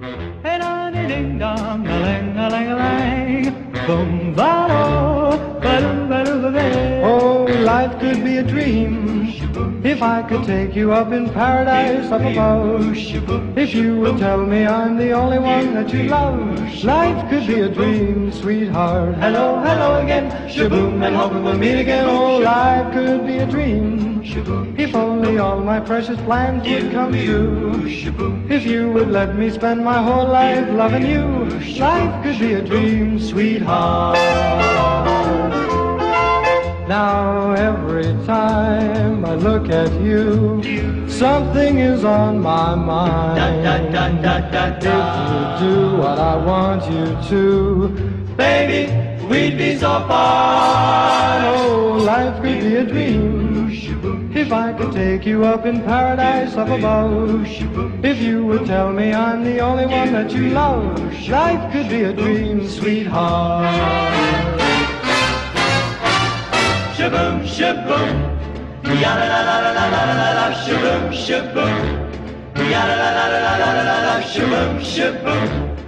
Hey, da ding dong, a ling a ling a ling, boom ba do, ba doo ba doo ba ba. Oh, life could be a dream if I could take you up in paradise up above. If you would tell me I'm the only one that you love, life could be a dream, sweetheart. Hello, hello again, shaboom, and hoping we'll meet again. Oh, life could be a dream. If only all my precious plans would come true. If you would let me spend my whole life loving you, life could be a dream, sweetheart. Now every time I look at you, something is on my mind. If you do what I want you to, baby, we'd be so fine life could be a dream. If I could take you up in paradise up above, if you would tell me I'm the only one that you love, life could be a dream, sweetheart. Shaboom, shaboom, yada la la la la la la la, shaboom, shaboom, yada la la la la la la la, shaboom, shaboom.